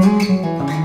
Música